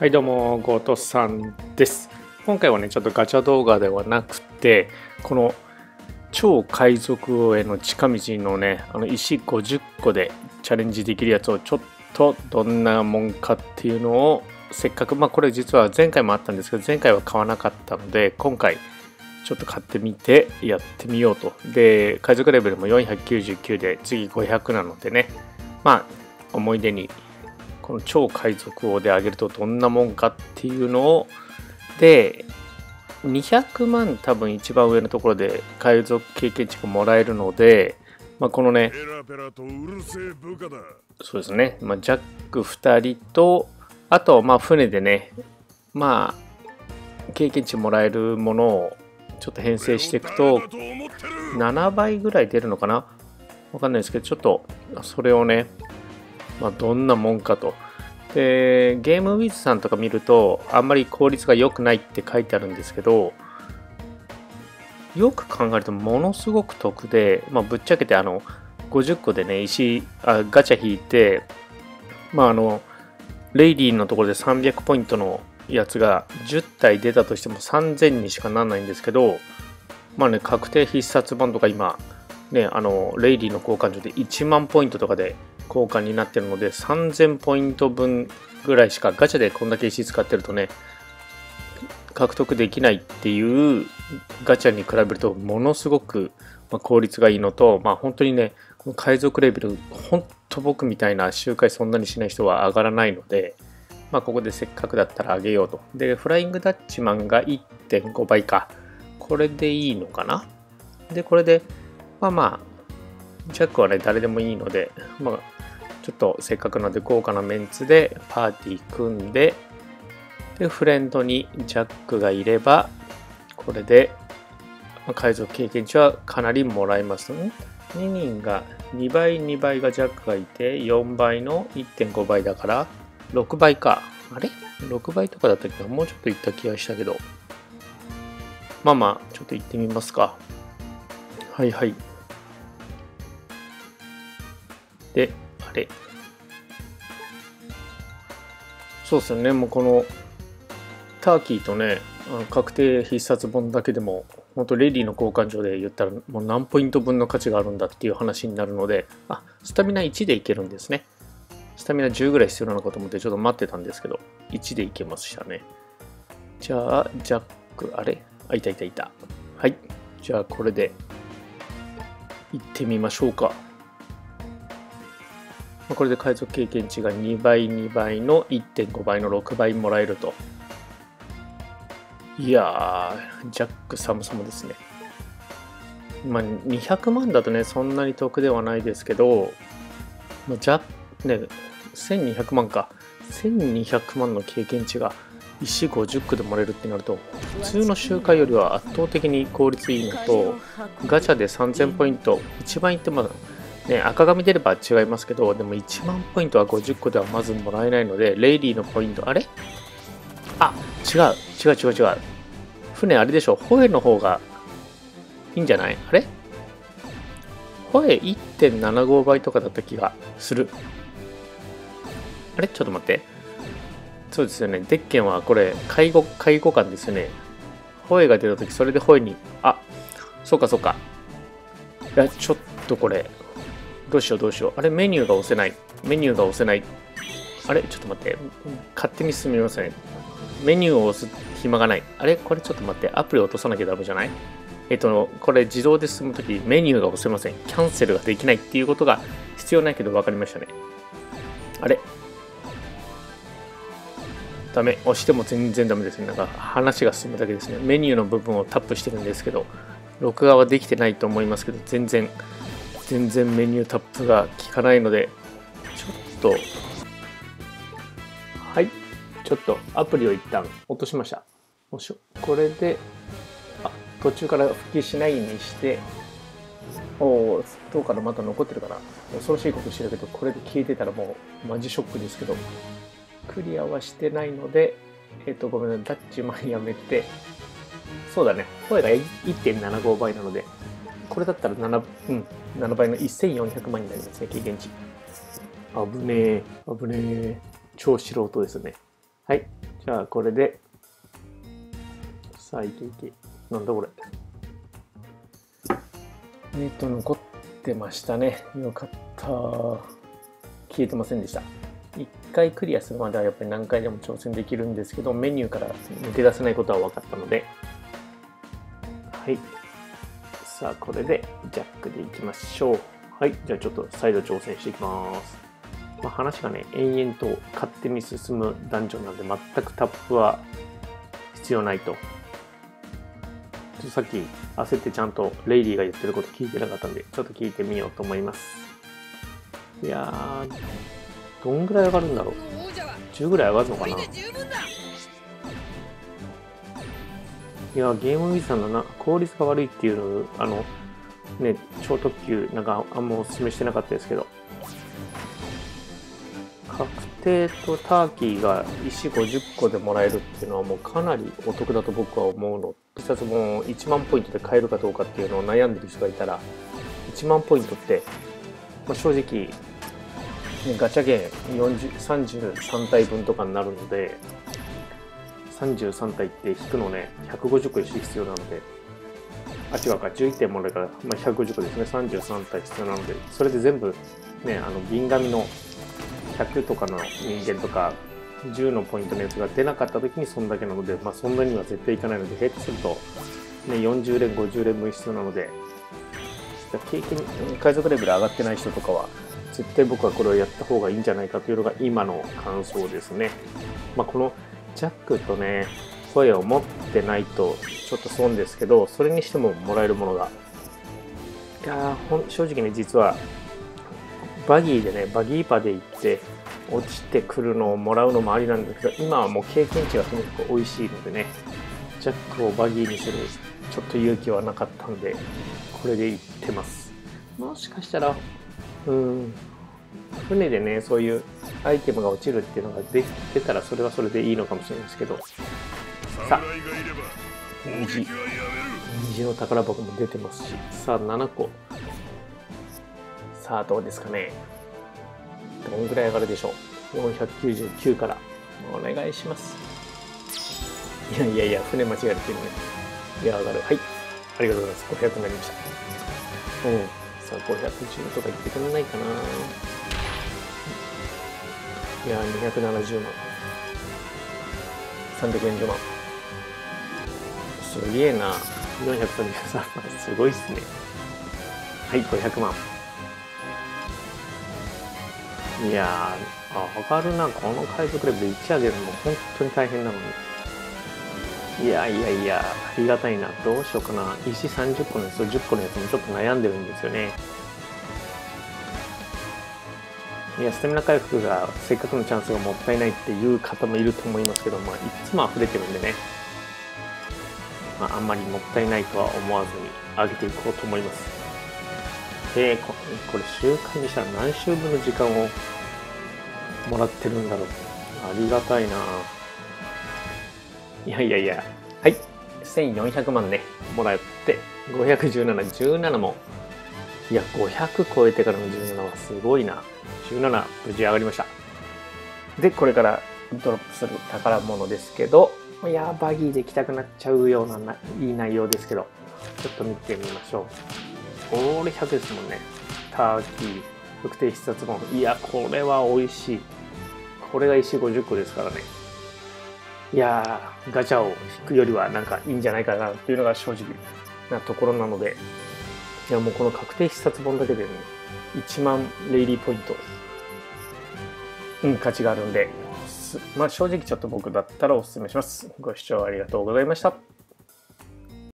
はいどうもゴートさんです。今回はねちょっとガチャ動画ではなくてこの超海賊王への近道のねあの石50個でチャレンジできるやつをちょっとどんなもんかっていうのをせっかくまあこれ実は前回もあったんですけど前回は買わなかったので今回ちょっと買ってみてやってみようと。で海賊レベルも499で次500なのでねまあ思い出にこの超海賊王で上げるとどんなもんかっていうのを。で200万多分一番上のところで海賊経験値がもらえるので、まあ、このねそうですね、まあ、ジャック2人とあとまあ船でねまあ経験値もらえるものをちょっと編成していくと7倍ぐらい出るのかな。わかんないですけどちょっとそれをねまあ、どんなもんかと。で、ゲームウィズさんとか見ると、あんまり効率が良くないって書いてあるんですけど、よく考えるとものすごく得で、まあ、ぶっちゃけてあの、50個でね、石、あガチャ引いて、まああの、レイディーのところで300ポイントのやつが10体出たとしても3000にしかならないんですけど、まあね、確定必殺版とか今、ね、あの、レイディーの交換所で1万ポイントとかで交換になってるので3000ポイント分ぐらいしかガチャでこんだけ石使ってるとね獲得できないっていうガチャに比べるとものすごく効率がいいのと、まあ、本当にねこの海賊レベル本当僕みたいな周回そんなにしない人は上がらないので、まあ、ここでせっかくだったら上げようと。でフライングダッチマンが1.5倍か。これでいいのかな？でこれでまあまあジャックはね誰でもいいので、まあ、ちょっとせっかくなので豪華なメンツでパーティー組んで、で、フレンドにジャックがいれば、これで、海賊経験値はかなりもらえます。2人が2倍2倍がジャックがいて、4倍の1.5倍だから、6倍か。あれ ?6 倍とかだったけど、もうちょっといった気がしたけど。まあまあ、ちょっと行ってみますか。はいはい。で、あれ？そうですよね。もうこのターキーとね確定必殺本だけでも本当レディーの交換所で言ったらもう何ポイント分の価値があるんだっていう話になるのであスタミナ1でいけるんですね。スタミナ10ぐらい必要なのかと思ってちょっと待ってたんですけど1でいけましたね。じゃあジャックあれ？あいたいたいた。はい。じゃあこれで行ってみましょうか。これで海賊経験値が2倍2倍の1.5倍の6倍もらえると。いやージャック様々ですね。まあ200万だとねそんなに得ではないですけど、まあ、ジャね1200万か。1200万の経験値が石50区でもらえるってなると普通の周回よりは圧倒的に効率いいのとガチャで3000ポイント一番いってもね、赤紙出れば違いますけど、でも1万ポイントは50個ではまずもらえないので、レイリーのポイント、あれ？あ、違う、違う違う違う。船あれでしょ、ホエの方がいいんじゃない？あれ？ホエ1.75倍とかだった気がする。あれ？ちょっと待って。そうですよね。デッケンはこれ、介護、介護官ですよね。ホエが出た時、それでホエに、あ、そうかそうか。いや、ちょっとこれ、どうしようどうしよう。あれ、メニューが押せない。メニューが押せない。あれ、ちょっと待って。勝手に進みません、メニューを押す暇がない。あれ、これちょっと待って。アプリ落とさなきゃダメじゃない？えっと、これ自動で進むときメニューが押せません。キャンセルができないっていうことが必要ないけど分かりましたね。あれ？ダメ。押しても全然ダメですね。なんか話が進むだけですね。メニューの部分をタップしてるんですけど、録画はできてないと思いますけど、全然全然メニュータップが効かないので、ちょっと、はい、ちょっとアプリを一旦落としました。これで、あ、途中から復帰しないにして、おお、どうかなまだ残ってるかな。恐ろしいことしてるけど、これで消えてたらもうマジショックですけど、クリアはしてないので、えっ、と、ごめんなさい、ダッチマンやめて、そうだね、声が1.75倍なので、これだったら 7,、うん、7倍の1400万になりますね、経験値。危ねえ、危ねえ。超素人ですね。はい。じゃあこれでさあいけいけなんだこれえっと残ってましたねよかった消えてませんでした1回クリアするまではやっぱり何回でも挑戦できるんですけどメニューから抜け出せないことは分かったのではいさあこれでジャックでいきましょう。はいじゃあちょっと再度挑戦していきます。まあ、話がね延々と勝手に進むダンジョンなんで全くタップは必要ないと。ちょっとさっき焦ってちゃんとレイリーが言ってること聞いてなかったんでちょっと聞いてみようと思います。いやーどんぐらい上がるんだろう。10ぐらい上がるのかな。いやゲームウィズさんのな効率が悪いっていうのあのね超特急なんかあんまおすすめしてなかったですけど。確定とターキーが石50個でもらえるっていうのはもうかなりお得だと僕は思うの。必殺も1万ポイントで買えるかどうかっていうのを悩んでる人がいたら1万ポイントって、まあ、正直、ガチャゲン33体分とかになるので33体って引くのね150個石必要なので。あ違うか11点もらえから、まあ、150個ですね。33体必要なのでそれで全部ねあの銀紙の100とかの人間とか10のポイントのやつが出なかった時にそんだけなので、まあ、そんなには絶対いかないので、下手すると、ね、40連、50連も必要なので、経験、海賊レベル上がってない人とかは、絶対僕はこれをやった方がいいんじゃないかというのが今の感想ですね。まあ、このジャックとね、声を持ってないとちょっと損ですけど、それにしてももらえるものが。いや正直ね、実はバギーでね、バギーパで行って、落ちてくるのをもらうのもありなんですけど、今はもう経験値がとにかく美味しいのでね、ジャックをバギーにする、ちょっと勇気はなかったんで、これで行ってます。もしかしたら、うん、船でね、そういうアイテムが落ちるっていうのができてたら、それはそれでいいのかもしれないですけど、さあ、虹、虹の宝箱も出てますし、さあ、7個。さあどうですかね。どんぐらい上がるでしょう。499から。お願いします。いやいやいや船間違えてるね。いや上がる。はい。ありがとうございます。500になりました。うん。さあ510とか言ってくれないかな。いや270万340万すげえな433万すごいっすねはい500万いやー、上がるな、この海賊レベル1上げるのも本当に大変なのに。いやいやいや、ありがたいな。どうしようかな。石30個のやつと10個のやつもちょっと悩んでるんですよね。いや、スタミナ回復がせっかくのチャンスがもったいないっていう方もいると思いますけど、まあ、いつも溢れてるんでね。まあ、あんまりもったいないとは思わずに上げていこうと思います。えー、ここれ週間にしたら何週分の時間をもらってるんだろう。ありがたいな。いやいやいや。はい。1400万ね、もらって、517、17も。いや、500超えてからの17はすごいな。17、無事上がりました。で、これからドロップする宝物ですけど、いやバギーで行きたくなっちゃうようないい内容ですけど、ちょっと見てみましょう。これ100ですもんね。ターキー、特定必殺本。いや、これは美味しい。これが石50個ですからね。いや、ガチャを引くよりはなんかいいんじゃないかなっていうのが正直なところなので、いやもうこの確定必殺本だけでね、1万レイリーポイント、うん、価値があるんで、まあ正直ちょっと僕だったらお勧めします。ご視聴ありがとうございました。